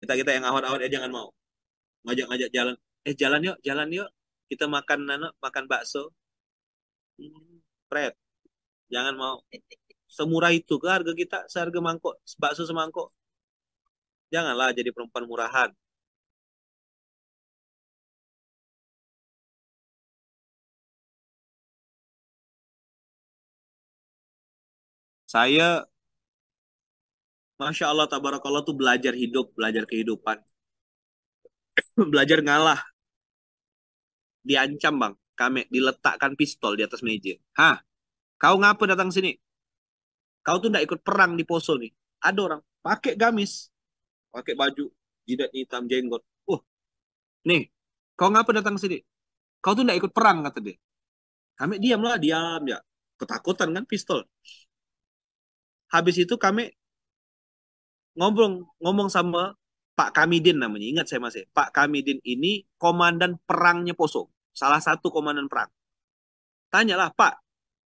Kita kita yang awal-awal ya jangan mau. Ngajak-ngajak jalan. Eh jalan yuk, jalan yuk. Kita makan nana, makan bakso. Hmm, jangan mau. Semurah itu ke harga kita seharga mangkok bakso semangkok. Janganlah jadi perempuan murahan. Saya Masya Allah, tabarakallah tuh belajar hidup, belajar kehidupan. belajar ngalah. Diancam bang, kami diletakkan pistol di atas meja. Hah? Kau ngapa datang sini? Kau tuh nggak ikut perang di Poso nih. Ada orang pakai gamis, pakai baju, jidat hitam, jenggot. Uh, nih, kau ngapa datang sini? Kau tuh nggak ikut perang kata dia. Kami diam lah, diam ya. Ketakutan kan pistol. Habis itu kami ngomong ngomong sama Pak Kamidin namanya. Ingat saya masih. Pak Kamidin ini komandan perangnya Poso. Salah satu komandan perang. Tanyalah, Pak,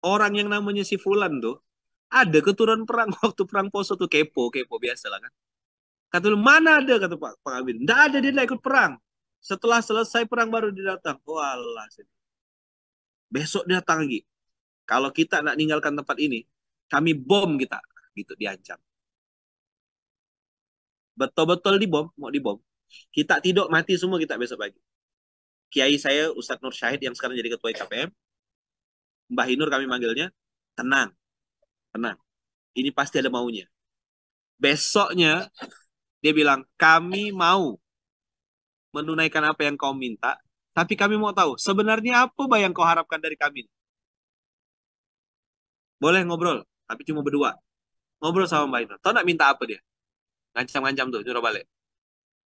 orang yang namanya si Fulan tuh ada keturunan perang waktu perang Poso tuh kepo, kepo biasa lah kan. Kata lu, mana ada kata Pak, Pak Kamidin. Nggak ada, dia ikut perang. Setelah selesai perang baru dia datang. Oh Allah. Besok dia datang lagi. Kalau kita nak ninggalkan tempat ini, kami bom kita. Gitu diancam betul-betul dibom, mau dibom. Kita tidur mati semua kita besok pagi. Kiai saya Ustadz Nur Syahid yang sekarang jadi ketua IKPM, Mbah Hinur kami manggilnya, tenang, tenang. Ini pasti ada maunya. Besoknya dia bilang, kami mau menunaikan apa yang kau minta, tapi kami mau tahu sebenarnya apa yang kau harapkan dari kami. Boleh ngobrol, tapi cuma berdua. Ngobrol sama Mbak Hinur. Tahu nak minta apa dia? Ngancam-ngancam tuh, nyuruh balik.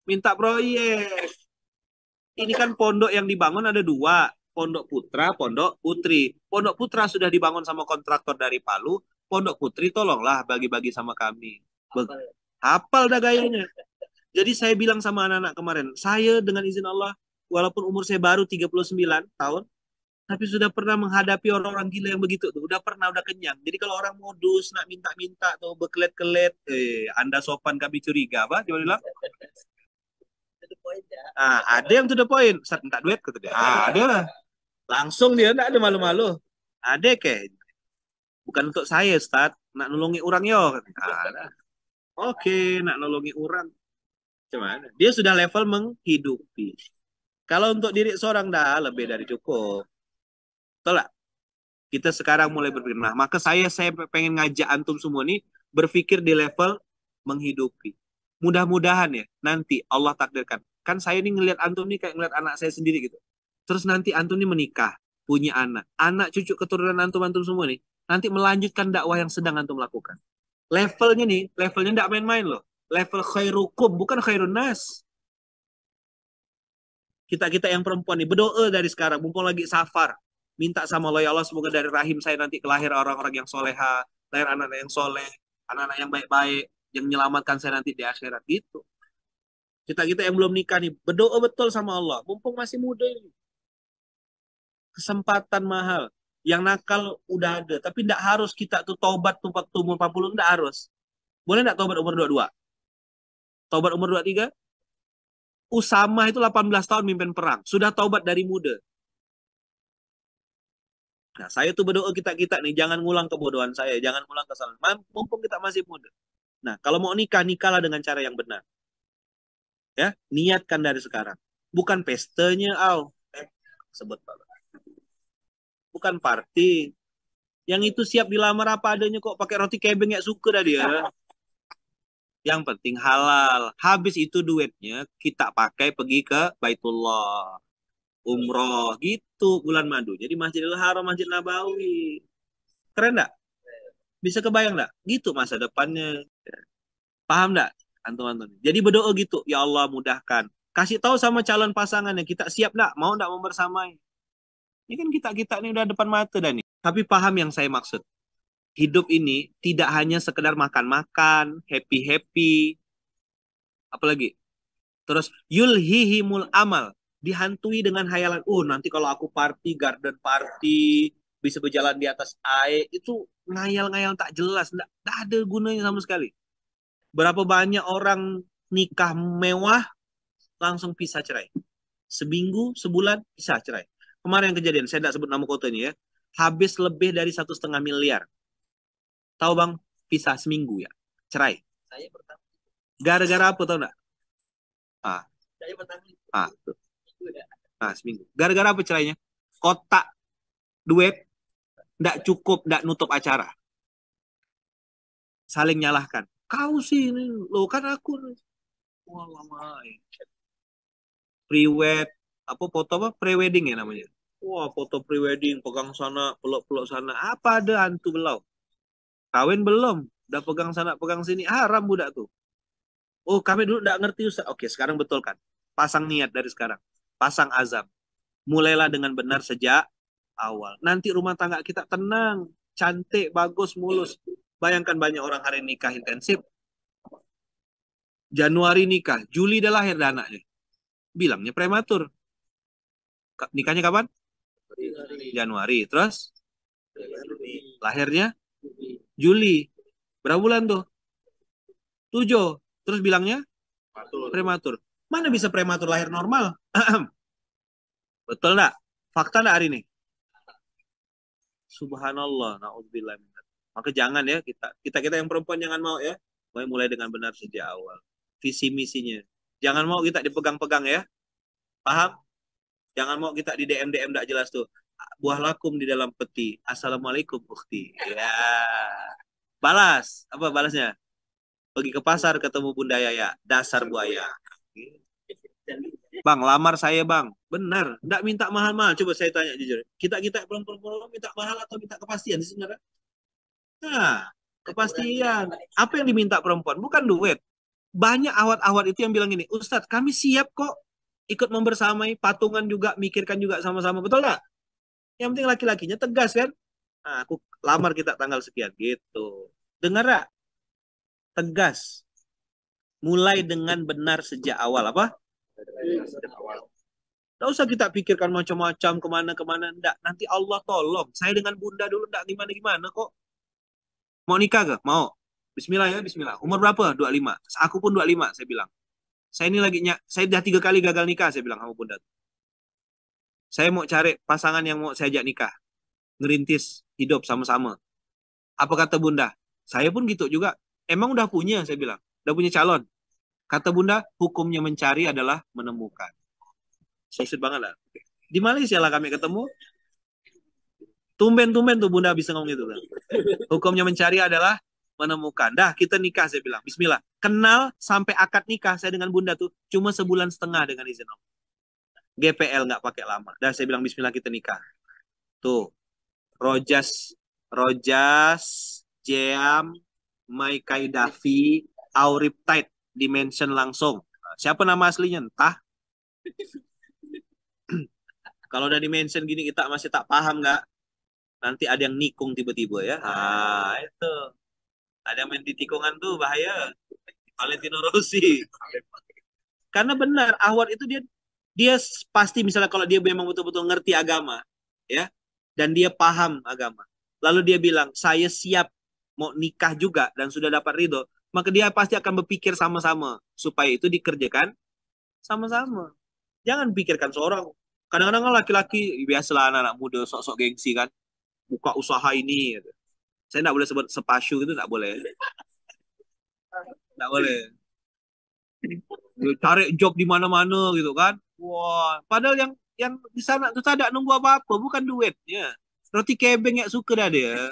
Minta proyek. Ini kan pondok yang dibangun ada dua. Pondok Putra, Pondok Putri. Pondok Putra sudah dibangun sama kontraktor dari Palu. Pondok Putri tolonglah bagi-bagi sama kami. Be Hafal dah gayanya. Jadi saya bilang sama anak-anak kemarin, saya dengan izin Allah, walaupun umur saya baru 39 tahun, tapi sudah pernah menghadapi orang-orang gila yang begitu tuh. Udah pernah udah kenyang. Jadi kalau orang modus nak minta-minta atau berkelet-kelet eh anda sopan kami curiga. Apa? Dia bilang? Ah ada yang to the point. Saat minta duit kata dia? Ah, ada. Langsung dia enggak ada malu-malu. Ada ke? Bukan untuk saya Ustaz. Nak nolongi orang yo. Ada. Oke nak nolongi orang. Cuman dia sudah level menghidupi. Kalau untuk diri seorang dah lebih dari cukup Betul gak? Kita sekarang mulai berpikir. Nah, maka saya saya pengen ngajak antum semua nih berpikir di level menghidupi. Mudah-mudahan ya nanti Allah takdirkan. Kan saya ini ngelihat antum nih kayak ngelihat anak saya sendiri gitu. Terus nanti antum nih menikah, punya anak. Anak cucu keturunan antum-antum semua nih nanti melanjutkan dakwah yang sedang antum lakukan. Levelnya nih, levelnya tidak main-main loh. Level khairukum, bukan khairun nas. Kita-kita yang perempuan nih berdoa dari sekarang, mumpung lagi safar minta sama Allah ya Allah semoga dari rahim saya nanti kelahir orang-orang yang soleha, lahir anak-anak yang soleh, anak-anak yang baik-baik, yang menyelamatkan saya nanti di akhirat gitu. Kita kita yang belum nikah nih berdoa betul sama Allah, mumpung masih muda ini. Kesempatan mahal. Yang nakal udah ada, tapi tidak harus kita tuh tobat tuh waktu umur 40 tidak harus. Boleh tidak tobat umur 22? Tobat umur 23? Usama itu 18 tahun mimpin perang. Sudah tobat dari muda. Nah, saya tuh berdoa kita-kita nih, jangan ngulang kebodohan saya, jangan ngulang kesalahan. Mumpung kita masih muda. Nah, kalau mau nikah, nikahlah dengan cara yang benar. Ya, niatkan dari sekarang. Bukan pestanya, al. Eh, sebut Pak. Bukan party. Yang itu siap dilamar apa adanya kok pakai roti kebeng ya suka dah dia. Yang penting halal. Habis itu duitnya kita pakai pergi ke Baitullah umroh gitu bulan madu. Jadi Masjidil Haram, Masjid Nabawi. Keren enggak? Bisa kebayang enggak? Gitu masa depannya. Paham enggak? Antum-antum. Jadi berdoa gitu, ya Allah mudahkan. Kasih tahu sama calon pasangan yang kita siap enggak? Mau enggak membersamai? Ini kan kita-kita ini udah depan mata dan nih. Tapi paham yang saya maksud. Hidup ini tidak hanya sekedar makan-makan, happy-happy. Apalagi? Terus yulhihimul amal dihantui dengan hayalan, oh nanti kalau aku party, garden party, bisa berjalan di atas air, itu ngayal-ngayal tak jelas, nggak, ada gunanya sama sekali. Berapa banyak orang nikah mewah, langsung pisah cerai. Seminggu, sebulan, pisah cerai. Kemarin yang kejadian, saya tidak sebut nama kota ini ya. Habis lebih dari satu setengah miliar. Tahu bang, pisah seminggu ya. Cerai. Saya pertama. Gara-gara apa tau enggak? Ah. Saya pertama. Ah, tuh. Ah, seminggu. Gara-gara apa cerainya? Kotak duit tidak cukup, tidak nutup acara. Saling nyalahkan. Kau sih ini, lo kan aku. Wah, lama. Pre-wed, apa foto apa? Pre-wedding ya namanya. Wah, foto pre-wedding, pegang sana, peluk-peluk sana. Apa ada hantu belau? Kawin belum? Udah pegang sana, pegang sini. Haram budak tuh. Oh, kami dulu tidak ngerti Ustaz. Oke, sekarang betul kan. Pasang niat dari sekarang. Pasang azam. Mulailah dengan benar sejak awal. Nanti rumah tangga kita tenang, cantik, bagus, mulus. Bayangkan banyak orang hari nikah intensif. Januari nikah, Juli dah lahir anaknya. Bilangnya prematur. Nikahnya kapan? Januari. Terus? Lahirnya? Juli. Berapa bulan tuh? Tujuh. Terus bilangnya prematur. Mana bisa prematur lahir normal? Betul enggak? Fakta enggak hari ini? Subhanallah, naudzubillah Maka jangan ya kita kita kita yang perempuan jangan mau ya. Mulai dengan benar sejak awal. Visi misinya. Jangan mau kita dipegang-pegang ya. Paham? Jangan mau kita di DM DM enggak jelas tuh. Buah lakum di dalam peti. Assalamualaikum ukti. Ya. Balas. Apa balasnya? pergi ke pasar ketemu Bunda Yaya, dasar buaya. Bang, lamar saya bang. Benar, tidak minta mahal-mahal. Coba saya tanya jujur. Kita-kita perempuan-perempuan minta mahal atau minta kepastian sih sebenarnya? Nah, kepastian. Apa yang diminta perempuan? Bukan duit. Banyak awat-awat itu yang bilang ini, Ustadz, kami siap kok ikut membersamai, patungan juga, mikirkan juga sama-sama. Betul nggak? Yang penting laki-lakinya tegas kan? Nah, aku lamar kita tanggal sekian gitu. Dengar gak? tegas. Mulai dengan benar sejak awal. Apa? Tidak usah kita pikirkan macam-macam ke mana-kemana. Enggak. Nanti Allah tolong. Saya dengan bunda dulu enggak gimana-gimana kok. Mau nikah gak? Mau. Bismillah ya, bismillah. Umur berapa? 25. Aku pun 25, saya bilang. Saya ini lagi, saya udah tiga kali gagal nikah, saya bilang sama bunda. Saya mau cari pasangan yang mau saya ajak nikah. Ngerintis hidup sama-sama. Apa kata bunda? Saya pun gitu juga. Emang udah punya, saya bilang. Udah punya calon. Kata bunda, hukumnya mencari adalah menemukan. Susut banget lah. Di Malaysia lah kami ketemu. Tumben-tumben tuh bunda bisa ngomong itu. Kan. Hukumnya mencari adalah menemukan. Dah kita nikah saya bilang. Bismillah. Kenal sampai akad nikah saya dengan bunda tuh cuma sebulan setengah dengan izin Allah. GPL nggak pakai lama. Dah saya bilang Bismillah kita nikah. Tuh. Rojas, Rojas, Jam, Maikai Davi, Auriptide dimension langsung. Siapa nama aslinya? Entah. Kalau udah dimention gini kita masih tak paham nggak? Nanti ada yang nikung tiba-tiba ya. Ah, itu. Ada yang main di tikungan tuh bahaya. Valentino Rossi. Karena benar, Ahwat itu dia dia pasti misalnya kalau dia memang betul-betul ngerti agama, ya, dan dia paham agama. Lalu dia bilang, saya siap mau nikah juga dan sudah dapat ridho, maka dia pasti akan berpikir sama-sama supaya itu dikerjakan sama-sama. Jangan pikirkan seorang. Kadang-kadang kan laki-laki biasalah anak-anak muda sok-sok gengsi kan, buka usaha ini. Gitu. Saya tidak boleh sebut sepasyu itu tidak boleh. Tidak boleh. Cari job di mana-mana gitu kan. Wah, padahal yang yang di sana tuh tidak nunggu apa-apa, bukan duitnya. Roti kebeng yang suka dah dia.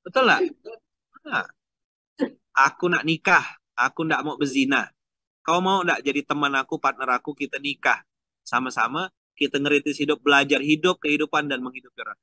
Betul lah. Nah, aku nak nikah, aku nak mau berzina. Kau mau nak jadi teman aku, partner aku, kita nikah. Sama-sama kita ngeritis hidup, belajar hidup, kehidupan, dan menghidupi orang.